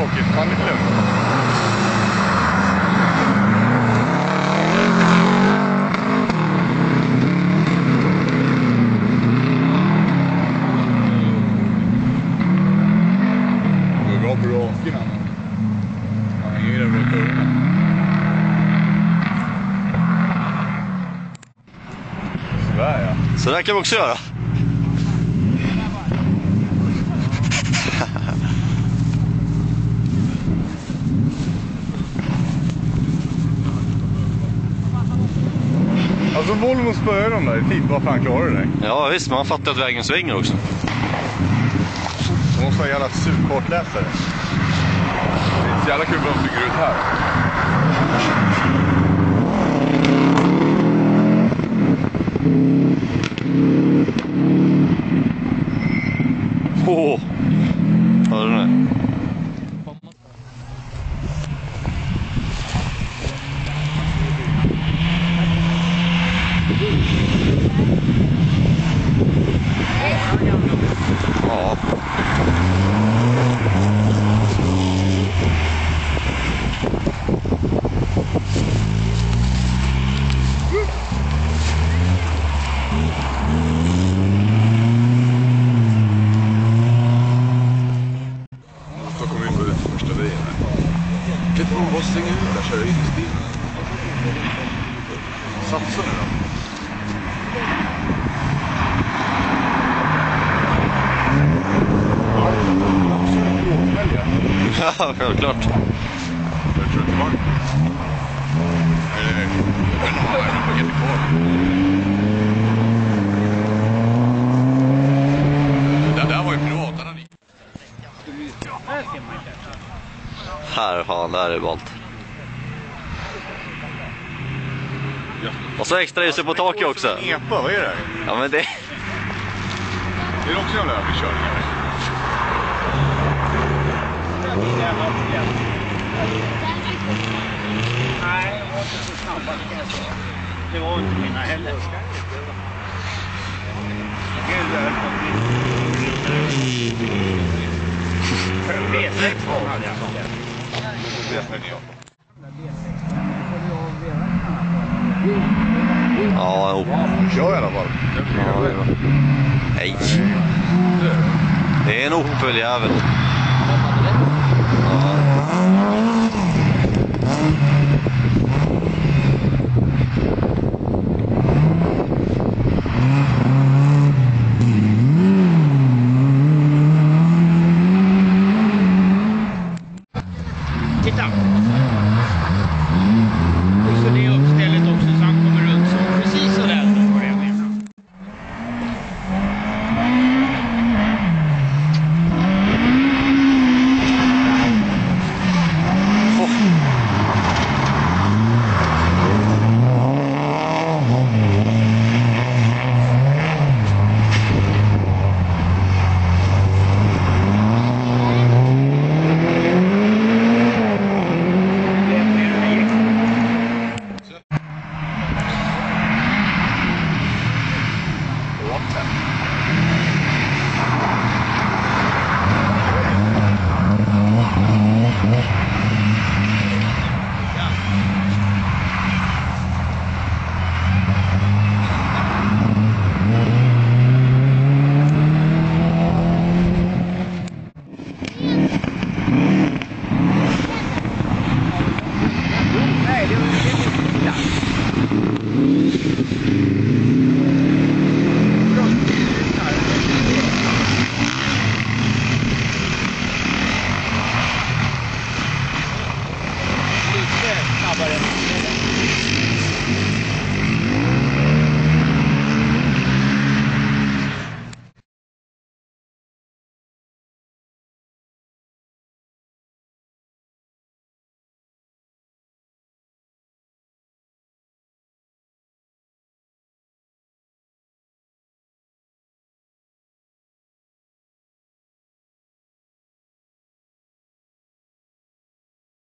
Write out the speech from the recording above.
tråkigt. Ta lite lugnt. Sådär ja. Sådär kan vi också göra. Volvo spöar de där tid, vad fan klarar du dig? Ja visst, man fattar att vägen svänger också. De måste ha en jävla surkartläsare. Det är så jävla kul vad de bygger ut här. Åh! Hörde du det? Ja. Så kommer vi på ut första vägen här. Kan inte någon bara stänga ut där, köra in i stilen? Satsa nu då. Ja, självklart. Jag tror inte var. Nej, nej, nej. Jag vet inte om han har något paket kvar. Det där var ju privat. Den hade... Här, fan, där är ballt. Och så extra ljuset på taket också. Epa, vad är det här? Ja men det... Är det också jävla överkörningar? Nej, jag var inte så säga. Det var inte mina heller. Gud, jag bli... V6 hade jag. Ja, jo. Kör i alla fall. Det. Nej. Det är en Opel-jävel.